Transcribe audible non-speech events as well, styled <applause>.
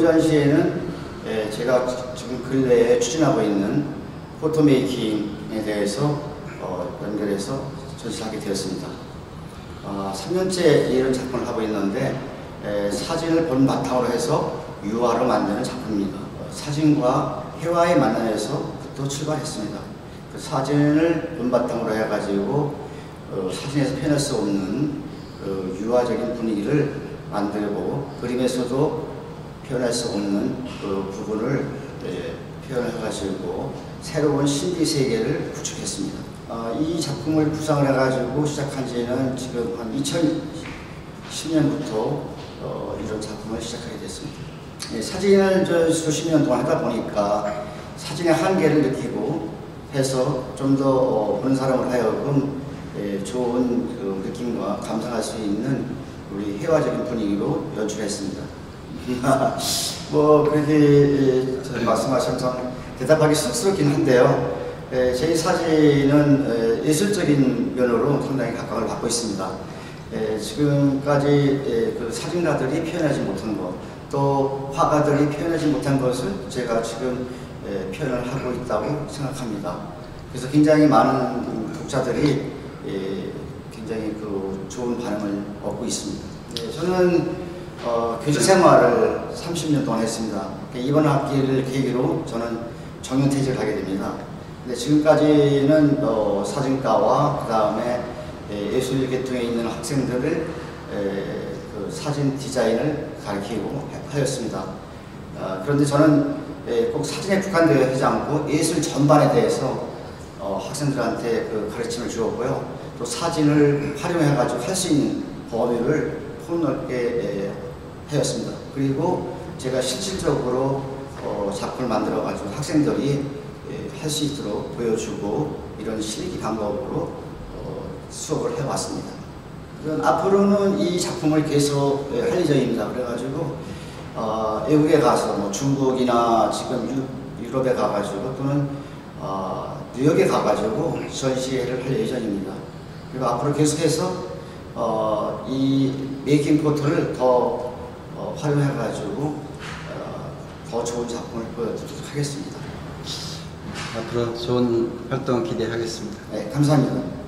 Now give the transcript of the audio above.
전시회는 에, 제가 지- 지금 근래에 추진하고 있는 포토메이킹에 대해서 어, 연결해서 전시하게 되었습니다. 어, 3년째 이런 작품을 하고 있는데 에, 사진을 본 바탕으로 해서 유화로 만드는 작품입니다. 어, 사진과 회화의 만남에서부터 출발했습니다. 그 사진을 본 바탕으로 해가지고 어, 사진에서 표현할 수 없는 그 유화적인 분위기를 만들고 그림에서도 표현할 수 없는 그 부분을 예, 표현해가지고 새로운 신비 세계를 구축했습니다. 어, 이 작품을 구상을 해가지고 시작한 지는 지금 한 2010년부터 어, 이런 작품을 시작하게 됐습니다. 예, 사진을 저 수십 년 동안 하다 보니까 사진의 한계를 느끼고 해서 좀더 어, 보는 사람을 하여금 예, 좋은 그 느낌과 감상할 수 있는 우리 회화적인 분위기로 연출했습니다. <laughs> 뭐 그렇게 예, 말씀하신 참 대답하기 쑥스럽긴 한데요. 예, 제 사진은 예, 예술적인 면으로 상당히 각광을 받고 있습니다. 예, 지금까지 예, 그 사진가들이 표현하지 못한 것, 또 화가들이 표현하지 못한 것을 제가 지금 예, 표현을 하고 있다고 생각합니다. 그래서 굉장히 많은 독자들이 예, 굉장히 그 좋은 반응을 얻고 있습니다. 예, 저는 어, 교직 생활을 30년 동안 했습니다. 이번 학기를 계기로 저는 정년퇴직을 하게 됩니다. 근데 지금까지는 어, 사진과와 그 다음에 예술 계통에 있는 학생들을 에, 그 사진 디자인을 가르치고 하였습니다. 어, 그런데 저는 에, 꼭 사진에 국한되어 있지 않고 예술 전반에 대해서 어, 학생들한테 그 가르침을 주었고요. 또 사진을 활용해가지고 할 수 있는 범위를 폭넓게 에, 하였습니다. 그리고 제가 실질적으로 어, 작품을 만들어가지고 학생들이 할수 있도록 보여주고 이런 실기 방법으로 어, 수업을 해왔습니다. 앞으로는 이 작품을 계속 예, 할 예정입니다. 그래가지고 어, 외국에 가서 뭐 중국이나 지금 유, 유럽에 가가지고 또는 어, 뉴욕에 가가지고 전시회를 할 예정입니다. 그리고 앞으로 계속해서 어, 이 메이킹 포트를 더 어, 활용해가지고 어, 더 좋은 작품을 보여드리도록 하겠습니다. 앞으로 좋은 활동 기대하겠습니다. 네, 감사합니다.